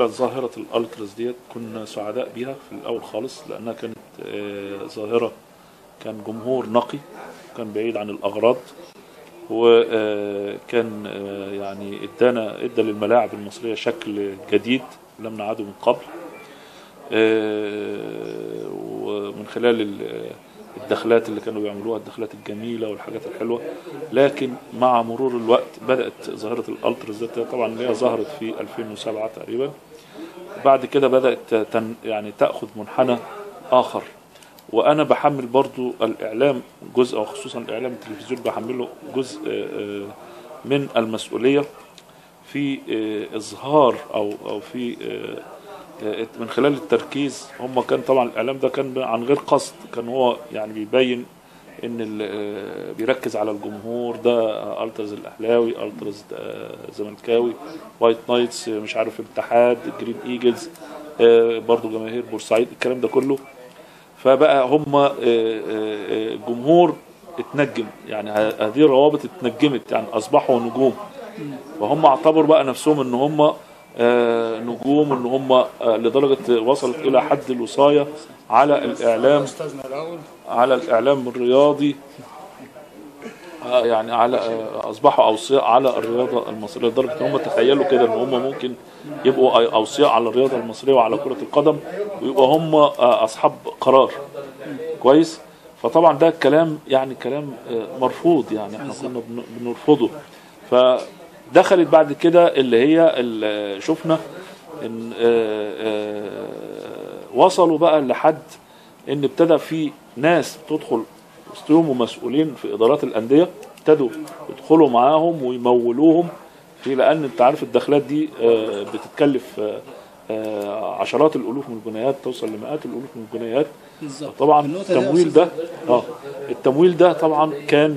ظاهرة الألتراس ديت كنا سعداء بيها في الأول خالص لأنها كانت آه، ظاهرة كان جمهور نقي كان بعيد عن الأغراض وكان يعني إدانا إدى للملاعب المصرية شكل جديد لم نعده من قبل آه، ومن خلال ال- الدخلات اللي كانوا بيعملوها الدخلات الجميلة والحاجات الحلوة. لكن مع مرور الوقت بدأت ظاهرة الالتراس ديت طبعا اللي هي ظهرت في 2007 تقريبا. بعد كده بدأت تن يعني تأخذ منحنى آخر. وأنا بحمل برضو الإعلام جزء وخصوصا الإعلام التلفزيوني بحمله جزء من المسؤولية. في إظهار أو أو في من خلال التركيز هم كان طبعا الإعلام ده كان عن غير قصد كان هو يعني بيبين إن آه، بيركز على الجمهور ده ألتراس الأهلاوي ألتراس آه، زملكاوي وايت نايتس مش عارف الاتحاد جرين إيجلز آه، برضو جماهير بورسعيد الكلام ده كله. فبقى هم آه، آه، آه، جمهور اتنجم يعني هذه الروابط اتنجمت يعني أصبحوا نجوم. وهم اعتبروا بقى نفسهم إن هم نجوم إن هم آه، لدرجة وصلت إلى حد الوصاية على الإعلام على الإعلام الرياضي آه، يعني على آه، أصبحوا أوصياء على الرياضة المصرية لدرجة إن هم تخيلوا كده إن هم ممكن يبقوا أوصياء على الرياضة المصرية وعلى كرة القدم ويبقوا هم آه، أصحاب قرار. كويس؟ فطبعا ده كلام يعني كلام آه، مرفوض يعني إحنا كنا بن- بنرفضه. فدخلت بعد كده اللي هي اللي شفنا إن آه، آه، وصلوا بقى لحد إن ابتدى في ناس تدخل وسطهم ومسؤولين في إدارات الأندية ابتدوا يدخلوا معاهم ويمولوهم في لأن أنت عارف الدخلات دي آه، بتتكلف عشرات الألوف من الجنيهات توصل لمئات الألوف من الجنيهات طبعا التمويل ده آه التمويل ده طبعا كان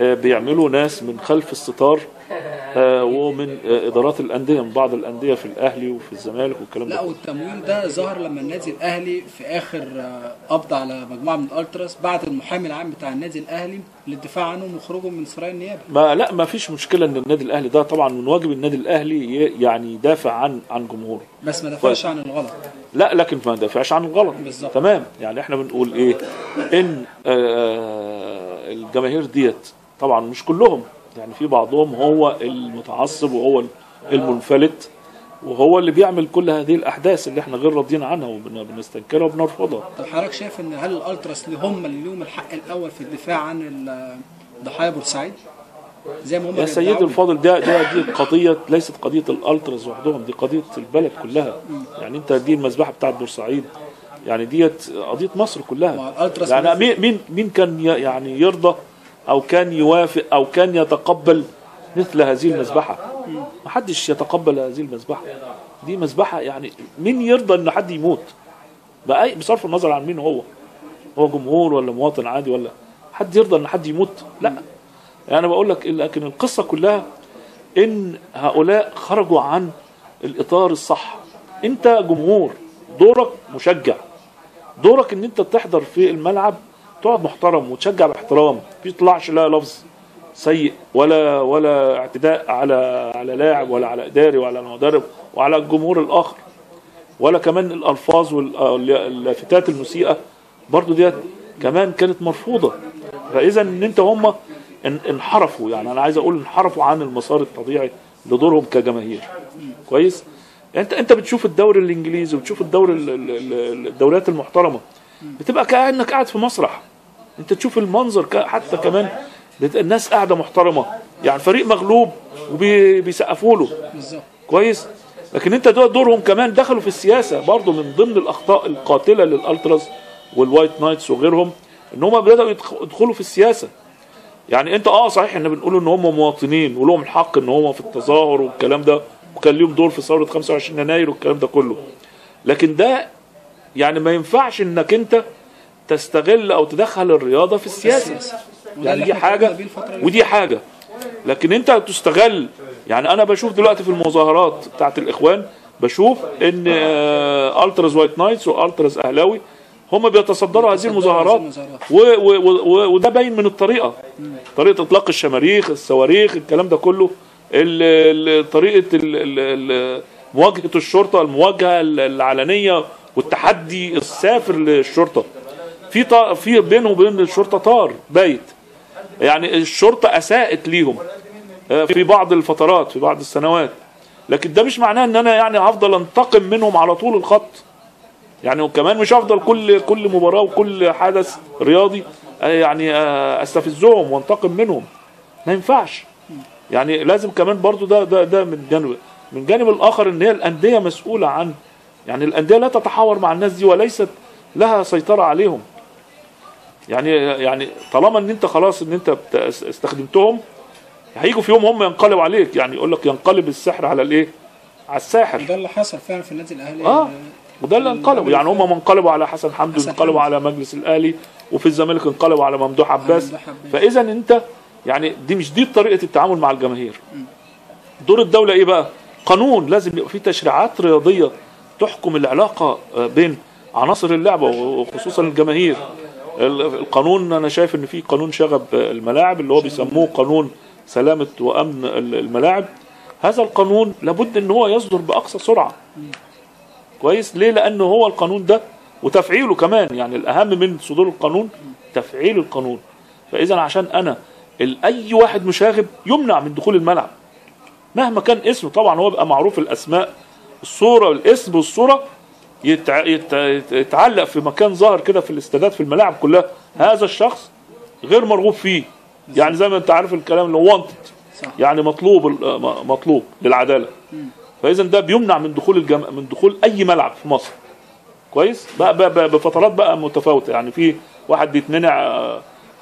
بيعملوا ناس من خلف الستار ومن آه، إدارات الأندية من بعض الأندية في الأهلي وفي الزمالك والكلام لا ده والتمويل ده ظهر لما النادي الأهلي في آخر آه، قبض على مجموعة من الألتراس بعد المحامي العام بتاع النادي الأهلي للدفاع عنهم وخروجهم من سرايا النيابة. ما لا ما فيش مشكلة إن النادي الأهلي ده طبعا من واجب النادي الأهلي ي- يعني يدافع عن عن جمهوره. بس ما دافعش عن الغلط. لا لكن ما ندافعش عن الغلط. بالظبط. تمام. يعني إحنا بنقول إيه؟ إن آه الجماهير ديت طبعا مش كلهم يعني في بعضهم هو المتعصب وهو المنفلت وهو اللي بيعمل كل هذه الأحداث اللي إحنا غير راضيين عنها وبنستنكرها وبنرفضها. طب حضرتك شايف إن هل الألتراس اللي هم اللي لهم الحق الأول في الدفاع عن ضحايا بورسعيد زي ما هم يا سيدي؟ الفاضل ده ده دي قضية ليست قضية الألتراس وحدهم دي قضية البلد كلها. يعني انت دي المذبحة بتاعت بورسعيد. يعني ديت قضية مصر كلها. يعني مين مين مين كان يعني يرضى أو كان يوافق أو كان يتقبل مثل هذه المذبحة. ما حدش يتقبل هذه المذبحة. دي مذبحة يعني مين يرضى إن حد يموت؟ بأي بصرف النظر عن مين هو؟ هو جمهور ولا مواطن عادي ولا حد يرضى إن حد يموت؟ لا. يعني أنا بقول لك لكن القصة كلها إن هؤلاء خرجوا عن الإطار الصح. أنت جمهور دورك مشجع. دورك إن أنت تحضر في الملعب تقعد محترم وتشجع باحترام ما يطلعش لا لفظ سيء ولا ولا اعتداء على على لاعب ولا على إداري ولا على مدرب وعلى الجمهور الآخر. ولا كمان الألفاظ واللافتات المسيئة برضو ديت كمان كانت مرفوضة. فإذا إن أنت هم إن- انحرفوا يعني أنا عايز أقول انحرفوا عن المسار الطبيعي لدورهم كجماهير. كويس؟ انت أنت بتشوف الدوري الإنجليزي وتشوف الدوري ال- ال- ال- الدوريات المحترمة بتبقى كأنك قاعد في مسرح. انت تشوف المنظر حتى كمان الناس قاعدة محترمة. يعني فريق مغلوب وبيسقفوا له. كويس؟ لكن انت دول دورهم كمان دخلوا في السياسة برضو من ضمن الأخطاء القاتلة للألتراس والوايت نايتس وغيرهم إن هم بدأوا يدخ- يدخلوا في السياسة. يعني انت آه صحيح إحنا بنقول إن هم مواطنين ولهم الحق إن هم في التظاهر والكلام ده وكان ليهم دور في ثورة 25 يناير والكلام ده كله. لكن ده يعني ما ينفعش إنك انت تستغل أو تدخل الرياضة في السياسة. يعني دي حاجة ودي حاجة. لكن انت تستغل يعني أنا بشوف دلوقتي في المظاهرات بتاعت الإخوان بشوف إن ألتراس وايت نايتس وألتراس أهلاوي هم بيتصدروا هذه المظاهرات وده باين من الطريقة. طريقة إطلاق الشماريخ الصواريخ الكلام ده كله. طريقة مواجهة الشرطة المواجهة ال- العلنية والتحدي السافر للشرطة. في طا- في بينه وبين الشرطة طار بايت يعني الشرطة أساءت ليهم آه، في بعض الفترات في بعض السنوات. لكن ده مش معناه إن أنا يعني هفضل أنتقم منهم على طول الخط. يعني وكمان مش هفضل كل كل مباراة وكل حدث رياضي آه، يعني آه، أستفزهم وأنتقم منهم. ما ينفعش. يعني لازم كمان برضو ده ده ده من جانب من جانب الآخر إن هي الأندية مسؤولة عن يعني الأندية لا تتحاور مع الناس دي وليست لها سيطرة عليهم. يعني يعني طالما إن أنت خلاص إن أنت استخدمتهم هيجوا في يوم هم ينقلبوا عليك. يعني يقول لك ينقلب السحر على الإيه؟ على الساحر. ده اللي حصل فعلا في النادي الأهلي. آه وده اللي انقلبوا. يعني هم انقلبوا على حسن حمدي انقلبوا. على مجلس الأهلي وفي الزمالك انقلبوا على ممدوح عباس. فإذا أنت يعني دي مش دي طريقة التعامل مع الجماهير. دور الدولة إيه بقى؟ قانون. لازم يبقى في تشريعات رياضية تحكم العلاقة آه، بين عناصر اللعبة وخصوصا الجماهير. ال- القانون أنا شايف إن في قانون شغب الملاعب اللي هو بيسموه قانون سلامة وأمن ال- الملاعب. هذا القانون لابد إن هو يصدر بأقصى سرعة. كويس؟ ليه؟ لأن هو القانون ده وتفعيله كمان يعني الأهم من صدور القانون تفعيل القانون. فإذا عشان أنا أي واحد مشاغب يمنع من دخول الملعب. مهما كان اسمه طبعا هو بقى معروف الأسماء الصورة والاسم والصورة يتع... يت... يت- يتعلق في مكان ظاهر كده في الاستادات في الملاعب كلها هذا الشخص غير مرغوب فيه. يعني زي ما انت عارف الكلام اللي صح. يعني مطلوب مطلوب للعدالة. فاذا ده بيمنع من دخول الجم... من دخول أي ملعب في مصر. كويس؟ بقى, بقى, بقى بفترات بقى متفاوتة. يعني في واحد بيتمنع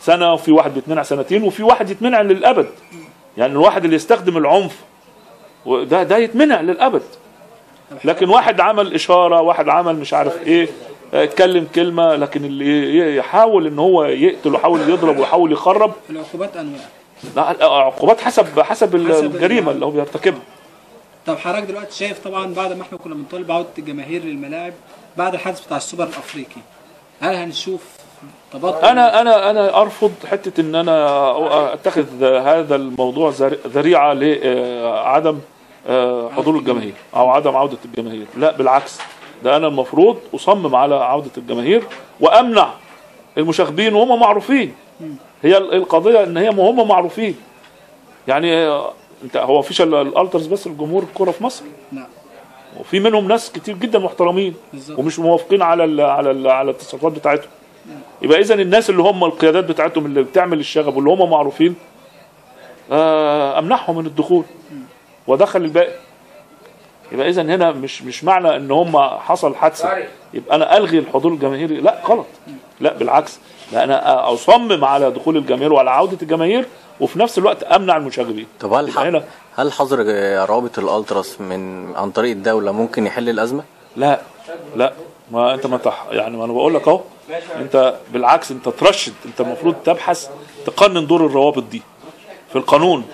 سنة وفي واحد بيتمنع سنتين وفي واحد يتمنع للأبد. يعني الواحد اللي يستخدم العنف وده ده يتمنع للأبد. لكن واحد عمل إشارة واحد عمل مش عارف إيه آه، اتكلم كلمة لكن اللي يحاول إن هو يقتل ويحاول يضرب ويحاول يخرب. العقوبات أنواع. لا، عقوبات حسب حسب حسب الجريمة ال- اللي هو بيرتكبها. طب حضرتك دلوقتي شايف طبعا بعد ما إحنا كنا بنطالب بعوده الجماهير للملاعب بعد الحدث بتاع السوبر الأفريقي هل هنشوف تبطل؟ أنا أنا أنا أرفض حتة إن أنا أتخذ هذا الموضوع ذري- ذريعه لعدم حضور الجماهير أو عدم عودة الجماهير. لا بالعكس. ده أنا المفروض أصمم على عودة الجماهير وأمنع المشاغبين وهم معروفين. هي ال- القضية إن هي هم معروفين. يعني آه، أنت هو فيش ال- الألترز بس الجمهور الكره في مصر؟ نعم. وفي منهم ناس كتير جدا محترمين بالظبط. ومش موافقين على ال على ال على التصرفات بتاعتهم. يبقى اذا الناس اللي هم القيادات بتاعتهم اللي بتعمل الشغب واللي هم معروفين آه، أمنعهم من الدخول. ودخل الباقي. يبقى اذا هنا مش مش معنى إن هم حصل حادثة. يبقى أنا ألغي الحضور الجماهيري. لا غلط. لا بالعكس. لا أنا أصمم على دخول الجماهير وعلى عودة الجماهير وفي نفس الوقت أمنع المشاغبين. طب هل هنا هل حظر روابط الألتراس من عن طريق الدولة ممكن يحل الأزمة؟ لا. لا. ما أنت ما تح يعني ما أنا بقول لك أهو. أنت بالعكس أنت ترشد. أنت المفروض تبحث تقنن دور الروابط دي في القانون.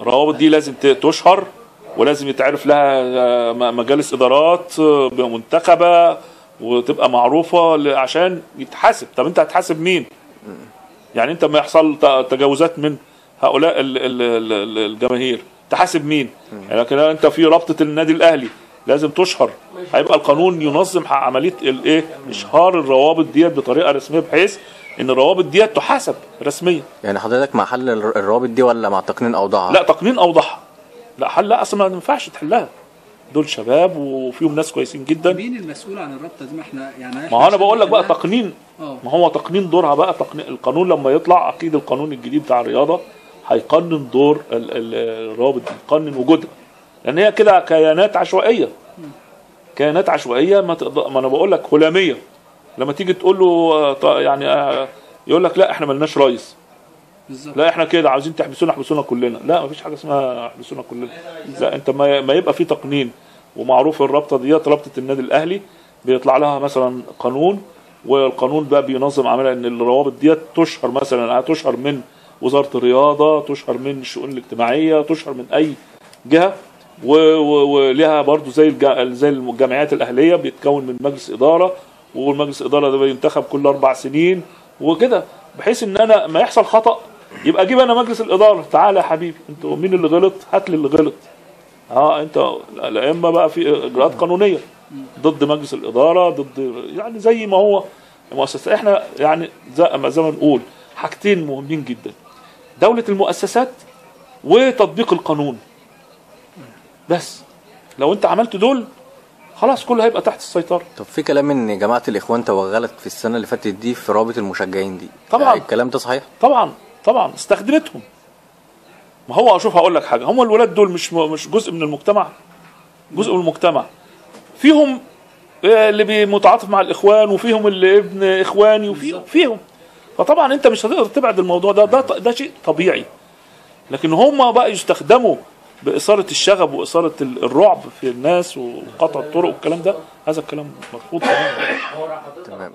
الروابط دي لازم تشهر ولازم يتعرف لها آه، مجالس إدارات آه، منتخبة وتبقى معروفة عشان يتحاسب. طب أنت هتحاسب مين؟ يعني أنت ما يحصل تجاوزات من هؤلاء ال- ال- ال- ال- الجماهير. تحاسب مين؟ يعني لكن أنت في رابطة النادي الأهلي لازم تشهر. هيبقى القانون ينظم عملية الايه إشهار الروابط ديت بطريقة رسمية بحيث إن الروابط ديت تحاسب رسميا. يعني حضرتك مع حل الر- الروابط دي ولا مع تقنين اوضاعها؟ لا تقنين أوضحها. لا حل لا أصلا ما ينفعش تحلها. دول شباب وفيهم ناس كويسين جدا. مين المسؤول عن الرابطة دي؟ ما إحنا يعني ما هو أنا بقول لك بقى تقنين. آه. ما هو تقنين دورها بقى تقنين القانون لما يطلع أكيد القانون الجديد بتاع الرياضة هيقنن دور ال- ال- الروابط دي يقنن وجودها. لأن هي كده كيانات عشوائية. كيانات عشوائية ما تقدر ما أنا بقول لك هلامية. لما تيجي تقول له آه، يعني آه، يقول لك لا إحنا ملناش رئيس. لا إحنا كده عاوزين تحبسونا احبسونا كلنا. لا مفيش حاجة اسمها احبسونا كلنا. لا أنت ما ما يبقى في تقنين. ومعروف الرابطة ديت رابطة النادي الأهلي بيطلع لها مثلا قانون والقانون بقى بينظم عملها إن الروابط ديت تشهر مثلا تشهر من وزارة الرياضة تشهر من الشؤون الاجتماعية تشهر من أي جهة. ولها برضو زي زي الجمعيات الأهلية بيتكون من مجلس إدارة والمجلس الاداره ده بينتخب كل أربع سنين وكده بحيث إن أنا ما يحصل خطأ يبقى أجيب أنا مجلس الإدارة. تعالى يا حبيبي أنتوا مين اللي غلط؟ هات لي اللي غلط. آه أنت لا اما بقى في إجراءات قانونية ضد مجلس الإدارة ضد يعني زي ما هو. مؤسسة إحنا يعني زي ما زي ما نقول حاجتين مهمين جدا. دولة المؤسسات وتطبيق القانون. بس لو أنت عملت دول خلاص كله هيبقى تحت السيطرة. طب في كلام إن جماعة الإخوان توغلت في السنة اللي فاتت دي في رابط المشجعين دي. طبعاً. يعني الكلام ده صحيح؟ طبعا طبعا. استخدمتهم. ما هو أشوف هقول لك حاجة. هم الولاد دول مش مش جزء من المجتمع. جزء من المجتمع. فيهم آه، اللي متعاطف مع الإخوان وفيهم اللي ابن إخواني وفيهم فيهم. فطبعا أنت مش هتقدر تبعد الموضوع ده. ده ده شيء طبيعي. لكن هم بقى يستخدموا بإثارة الشغب وإثارة ال- الرعب في الناس وقطع الطرق والكلام ده هذا الكلام مرفوض تمام.